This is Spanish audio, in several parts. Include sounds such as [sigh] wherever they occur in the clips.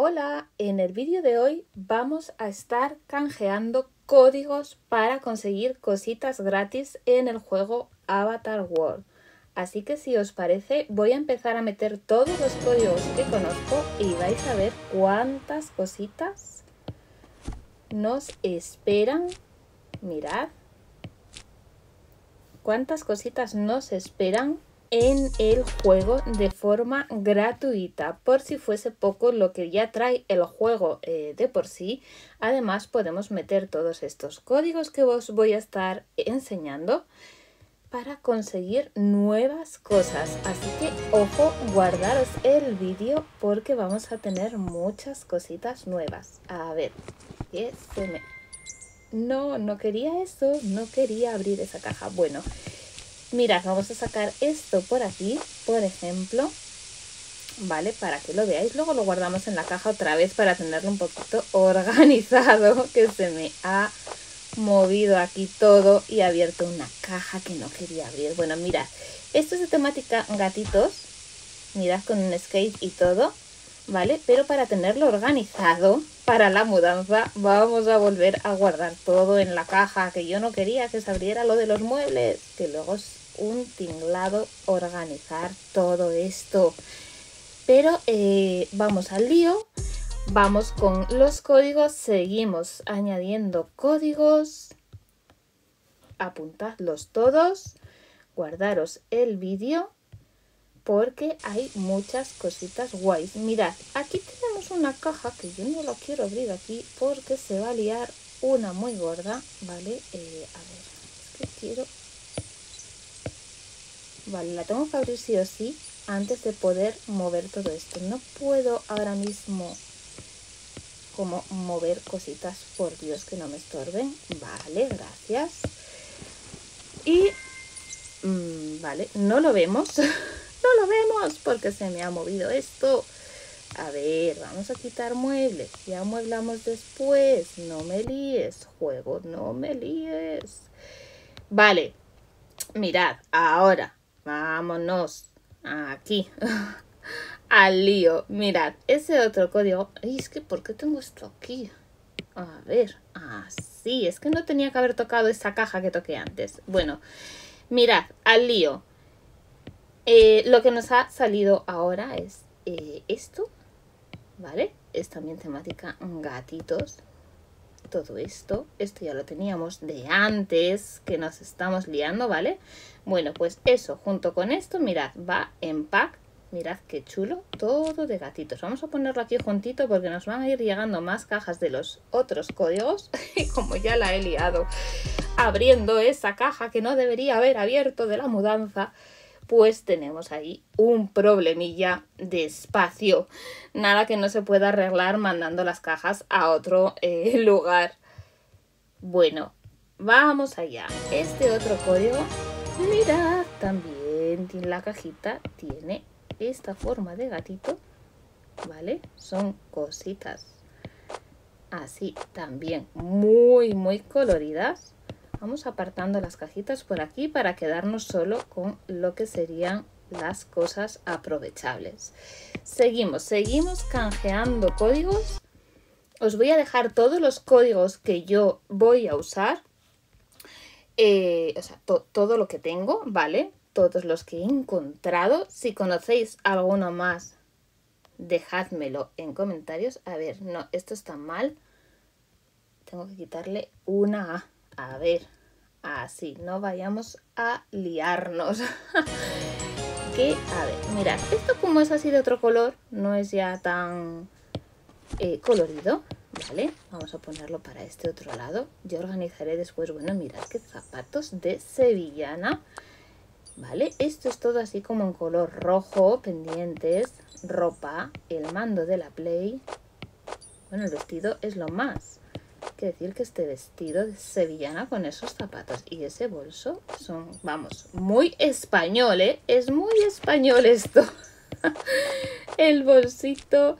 Hola, en el vídeo de hoy vamos a estar canjeando códigos para conseguir cositas gratis en el juego Avatar World. Así que si os parece voy a empezar a meter todos los códigos que conozco y vais a ver cuántas cositas nos esperan. Mirad cuántas cositas nos esperan en el juego de forma gratuita. Por si fuese poco lo que ya trae el juego eh, de por sí. Además podemos meter todos estos códigos que os voy a estar enseñando para conseguir nuevas cosas. Así que ojo, guardaros el vídeo porque vamos a tener muchas cositas nuevas. A ver, se me... No, no quería eso, no quería abrir esa caja. Bueno, Mira, vamos a sacar esto por aquí, por ejemplo. ¿Vale? Para que lo veáis. Luego lo guardamos en la caja otra vez para tenerlo un poquito [laughs] organizado. Que se me ha movido aquí todo y abierto una caja que no quería abrir. Bueno, mirad. Esto es de temática gatitos. Mirad con un skate y todo. ¿Vale? Pero para tenerlo organizado para la mudanza vamos a volver a guardar todo en la caja. Que yo no quería que se abriera lo de los muebles. Que luego un tinglado organizar todo esto. Pero eh, vamos al lío, vamos con los códigos, seguimos añadiendo códigos, apuntadlos todos, guardaros el vídeo porque hay muchas cositas guays. Mirad, aquí tenemos una caja que yo no la quiero abrir aquí porque se va a liar una muy gorda, ¿vale? Eh, a ver, es que quiero Vale, la tengo que abrir sí o sí antes de poder mover todo esto. No puedo ahora mismo como mover cositas, por Dios que no me estorben. Vale, gracias. Y, mm, vale, no lo vemos. [laughs] lo vemos porque se me ha movido esto. A ver, vamos a quitar muebles. Ya mueblamos después. No me líes, juego, no me líes. Vale, mirad, ahora Vámonos aquí [laughs] al lío. Mirad, ese otro código. Ay, es que ¿por qué tengo esto aquí? A ver, así. es que no tenía que haber tocado esa caja que toqué antes. Bueno, mirad, al lío. Eh, lo que nos ha salido ahora es eh, esto, ¿vale? Es también temática gatitos todo esto. Esto ya lo teníamos de antes, que nos estamos liando, ¿vale? Bueno, pues eso, junto con esto, mirad, va en pack. Mirad qué chulo, todo de gatitos. Vamos a ponerlo aquí juntito porque nos van a ir llegando más cajas de los otros códigos. Y [laughs] como ya la he liado abriendo esa caja que no debería haber abierto de la mudanza, pues tenemos ahí un problemilla de espacio. Nada que no se pueda arreglar mandando las cajas a otro eh, [laughs] lugar. Bueno, vamos allá. Este otro código, mirad, también la cajita tiene esta forma de gatito, ¿vale? Son cositas así también muy, muy coloridas Vamos apartando las cajitas por aquí para quedarnos solo con lo que serían las cosas aprovechables. Seguimos, seguimos canjeando códigos. Os voy a dejar todos los códigos que yo voy a usar. Eh, o sea, todo lo que tengo, ¿vale? Todos los que he encontrado. Si conocéis alguno más, dejádmelo en comentarios. A ver, no, esto está mal. Tengo que quitarle una A. A ver, así, no vayamos a liarnos. [laughs] que, a ver, mirad, esto como es así de otro color, no es ya tan eh, colorido, ¿vale? Vamos a ponerlo para este otro lado. Yo organizaré después, bueno, mirad qué zapatos de sevillana, ¿vale? Esto es todo así como en color rojo, pendientes, ropa, el mando de la Play. Bueno, el vestido es lo más que decir que este vestido de sevillana con esos zapatos y ese bolso son, vamos, muy español, ¿eh? Es muy español esto. [laughs] El bolsito.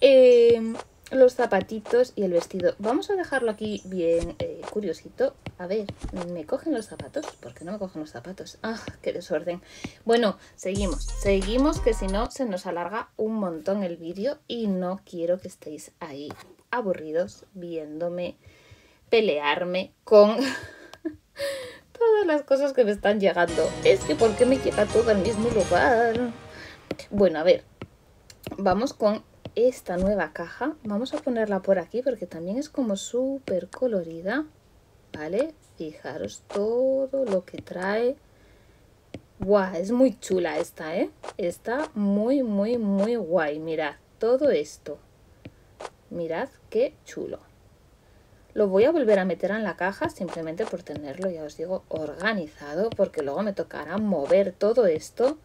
Em, los zapatitos y el vestido. Vamos a dejarlo aquí bien eh, curiosito. A ver, ¿me cogen los zapatos? ¿Por qué no me cogen los zapatos? ¡Ah, qué desorden! Bueno, seguimos. Seguimos que si no se nos alarga un montón el vídeo y no quiero que estéis ahí aburridos viéndome pelearme con [laughs] todas las cosas que me están llegando. Es que ¿por qué me llega todo al mismo lugar? Bueno, a ver. Vamos con esta nueva caja. Vamos a ponerla por aquí porque también es como súper colorida. ¿Vale? Fijaros todo lo que trae. Guau, es muy chula esta, ¿eh? Está muy, muy, muy guay. Mirad, todo esto. Mirad qué chulo. Lo voy a volver a meter en la caja simplemente por tenerlo, ya os digo, organizado. Porque luego me tocará mover todo esto.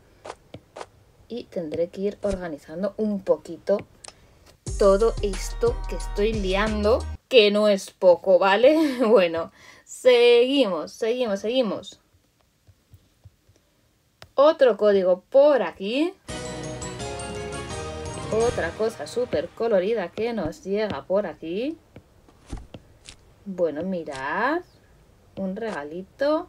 Y tendré que ir organizando un poquito todo esto que estoy liando, que no es poco, ¿vale? [laughs] Bueno, seguimos, seguimos, seguimos. Otro código por aquí. Otra cosa súper colorida que nos llega por aquí. Bueno, mirad. Un regalito.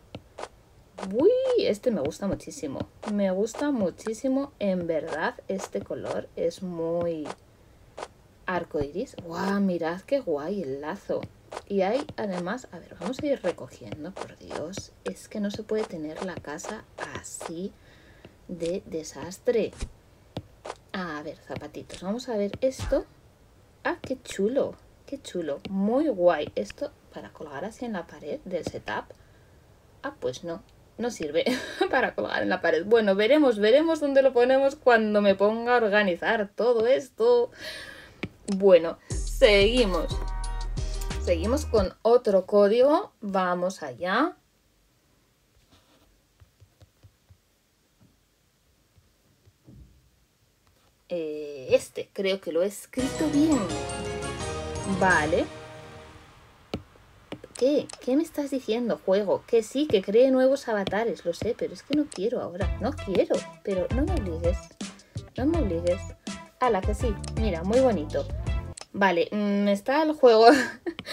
Uy, este me gusta muchísimo. Me gusta muchísimo. En verdad, este color es muy arco iris. ¡Guau! Mirad qué guay el lazo. Y hay además, a ver, vamos a ir recogiendo, por Dios. Es que no se puede tener la casa así de desastre. A ver, zapatitos. Vamos a ver esto. ¡Ah, qué chulo! ¡Qué chulo! Muy guay. Esto para colgar así en la pared del setup. Ah, pues no. No sirve [laughs] para colgar en la pared. Bueno, veremos, veremos dónde lo ponemos cuando me ponga a organizar todo esto. Bueno, seguimos. Seguimos con otro código. Vamos allá. Eh, este, creo que lo he escrito bien. Vale. ¿Qué? ¿Qué me estás diciendo, juego? Que sí, que cree nuevos avatares, lo sé, pero es que no quiero ahora. No quiero, pero no me obligues. No me obligues. la que sí. Mira, muy bonito. Vale, me está el juego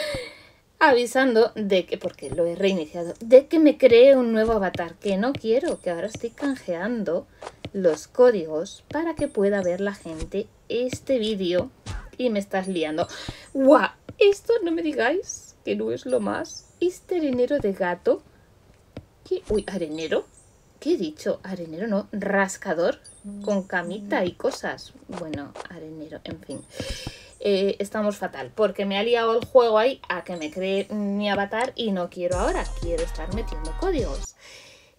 [laughs] avisando de que, porque lo he reiniciado, de que me cree un nuevo avatar, que no quiero, que ahora estoy canjeando los códigos para que pueda ver la gente este vídeo y me estás liando. ¡Guau! Esto no me digáis que no es lo más. Este arenero de gato. ¿Qué? Uy, arenero. ¿Qué he dicho? Arenero no, rascador con camita y cosas. Bueno, arenero, en fin. Eh, estamos fatal, porque me ha liado el juego ahí a que me cree mi avatar y no quiero ahora, quiero estar metiendo códigos.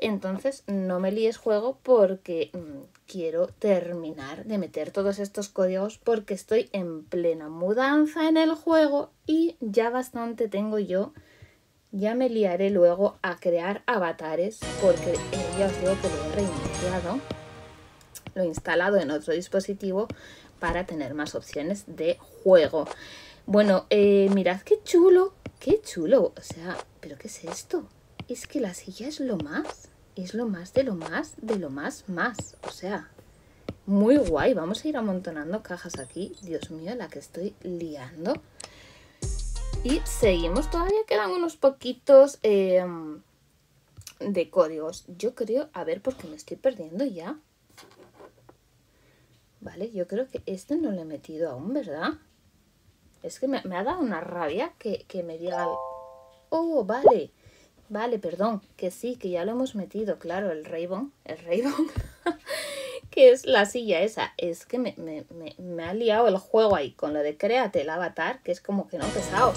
Entonces no me líes juego porque mm, quiero terminar de meter todos estos códigos porque estoy en plena mudanza en el juego y ya bastante tengo yo. Ya me liaré luego a crear avatares porque eh, ya os digo que lo he reiniciado, lo he instalado en otro dispositivo para tener más opciones de juego. Bueno, eh, mirad qué chulo, qué chulo. O sea, ¿pero qué es esto? Es que la silla es lo más es lo más de lo más de lo más más. O sea, muy guay. Vamos a ir amontonando cajas aquí. Dios mío, la que estoy liando. Y seguimos. Todavía quedan unos poquitos em, de códigos. Yo creo... A ver, porque me estoy perdiendo ya. Vale, yo creo que este no lo he metido aún, ¿verdad? Es que me, ha dado una rabia que, que me diga... Oh, vale. Vale, perdón, que sí, que ya lo hemos metido, claro, el Raybon, el Raybon, [laughs] que es la silla esa. Es que me, me, ha liado el juego ahí con lo de créate el avatar, que es como que no pesado.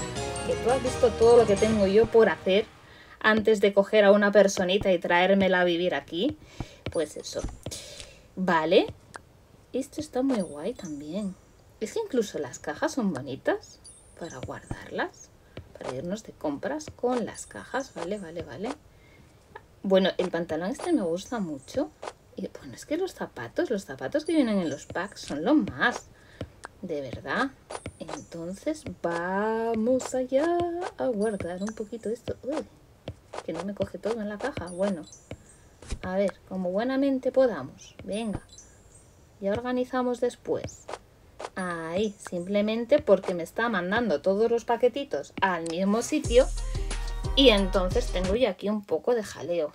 Que tú has visto todo lo que tengo yo por hacer antes de coger a una personita y traérmela a vivir aquí. Pues eso. Vale. Esto está muy guay también. Es que incluso las cajas son bonitas para guardarlas de compras con las cajas, ¿vale? Vale, vale. Bueno, el pantalón este me gusta mucho. Y bueno, es que los zapatos, los zapatos que vienen en los packs son lo más. De verdad. Entonces vamos allá a guardar un poquito esto. Uy, que no me coge todo en la caja. Bueno, a ver, como buenamente podamos. Venga, ya organizamos después. Ahí, simplemente porque me está mandando todos los paquetitos al mismo sitio y entonces tengo ya aquí un poco de jaleo.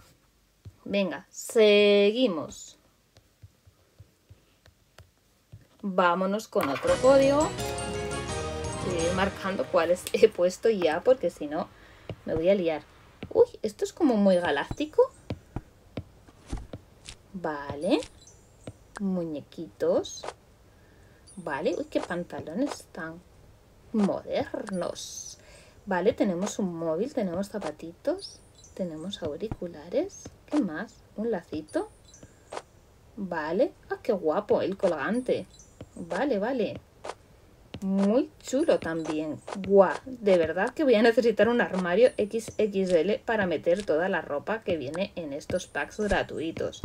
Venga, seguimos. Vámonos con otro código. Estoy marcando cuáles he puesto ya porque si no me voy a liar. Uy, esto es como muy galáctico. Vale. Muñequitos. Vale, uy, qué pantalones tan modernos. Vale, tenemos un móvil, tenemos zapatitos, tenemos auriculares. ¿Qué más? Un lacito. Vale. Ah, qué guapo, el colgante. Vale, vale. Muy chulo también. Guau, de verdad que voy a necesitar un armario XXL para meter toda la ropa que viene en estos packs gratuitos.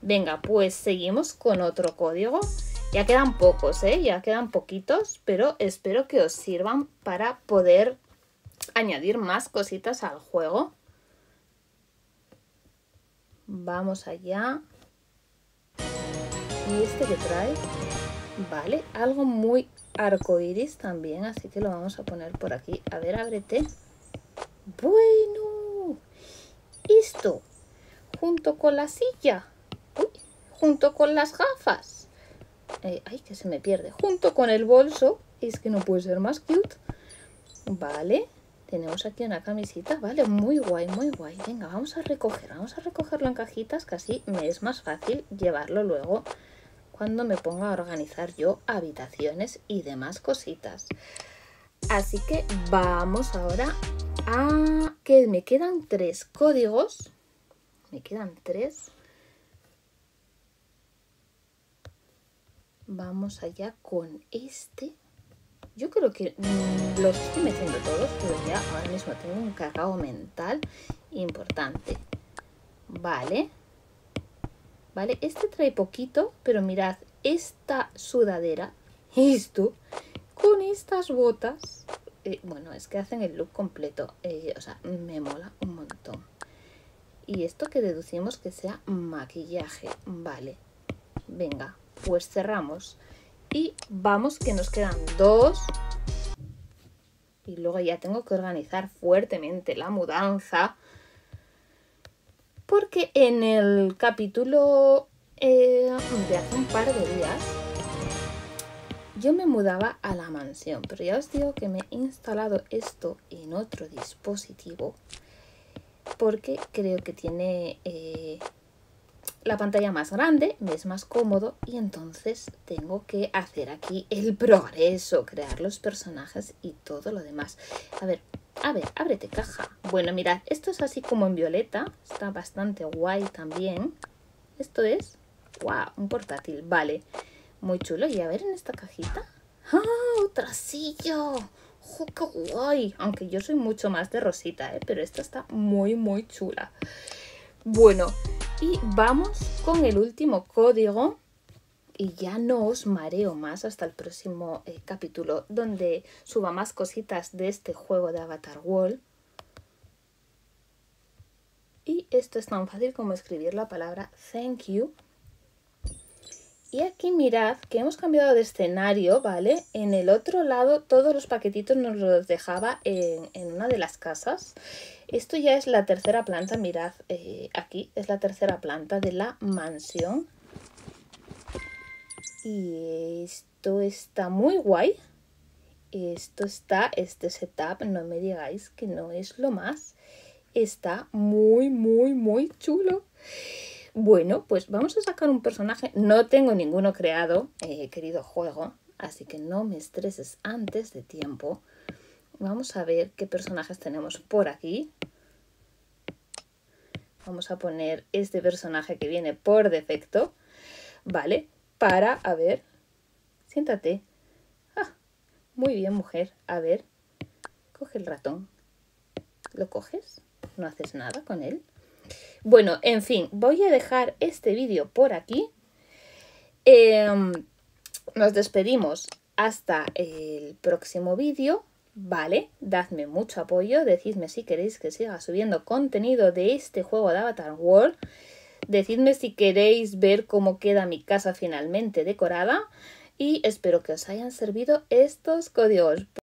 Venga, pues seguimos con otro código. Ya quedan pocos, ¿eh? Ya quedan poquitos, pero espero que os sirvan para poder añadir más cositas al juego. Vamos allá. ¿Y este que trae? Vale, algo muy arcoiris también, así que lo vamos a poner por aquí. A ver, ábrete. Bueno, esto, junto con la silla junto con las gafas. Eh, ay, que se me pierde. Junto con el bolso. Es que no puede ser más cute. Vale. Tenemos aquí una camisita. Vale, muy guay, muy guay. Venga, vamos a recoger. Vamos a recogerlo en cajitas. Casi me es más fácil llevarlo luego cuando me ponga a organizar yo habitaciones y demás cositas. Así que vamos ahora a que me quedan tres códigos. Me quedan tres Vamos allá con este. Yo creo que mm, los estoy metiendo todos, pero ya ahora mismo tengo un cagao mental importante. Vale. Vale, este trae poquito, pero mirad, esta sudadera, esto, con estas botas, eh, bueno, es que hacen el look completo. Eh, o sea, me mola un montón. Y esto que deducimos que sea maquillaje. Vale. Venga, pues cerramos y vamos que nos quedan dos. Y luego ya tengo que organizar fuertemente la mudanza porque en el capítulo eh, de hace un par de días yo me mudaba a la mansión pero ya os digo que me he instalado esto en otro dispositivo porque creo que tiene eh, la pantalla más grande, me es más cómodo y entonces tengo que hacer aquí el progreso, crear los personajes y todo lo demás. A ver, a ver, ábrete caja. Bueno, mirad, esto es así como en violeta, está bastante guay también. Esto es, wow, un portátil, vale, muy chulo. Y a ver en esta cajita, ¡ah, otra silla! ¡Oh, qué guay! Aunque yo soy mucho más de rosita, ¿eh? pero esta está muy, muy chula. Bueno, y vamos con el último código y ya no os mareo más hasta el próximo eh, capítulo donde suba más cositas de este juego de Avatar World. Y esto es tan fácil como escribir la palabra thank you. Y aquí mirad que hemos cambiado de escenario, ¿vale? En el otro lado todos los paquetitos nos los dejaba en una de las casas. Esto ya es la tercera planta, mirad eh, aquí, es la tercera planta de la mansión. Y esto está muy guay. Esto está, este setup, no me digáis que no es lo más. Está muy, muy, muy chulo. Bueno, pues vamos a sacar un personaje. No tengo ninguno creado, eh, querido juego, así que no me estreses antes de tiempo. Vamos a ver qué personajes tenemos por aquí. Vamos a poner este personaje que viene por defecto, ¿vale? Para, a ver, siéntate. Ah, muy bien, mujer. A ver, coge el ratón. ¿Lo coges? ¿No haces nada con él? Bueno, en fin, voy a dejar este vídeo por aquí. Em, nos despedimos hasta el próximo vídeo. Vale, dadme mucho apoyo, decidme si queréis que siga subiendo contenido de este juego de Avatar World. Decidme si queréis ver cómo queda mi casa finalmente decorada. y espero que os hayan servido estos códigos.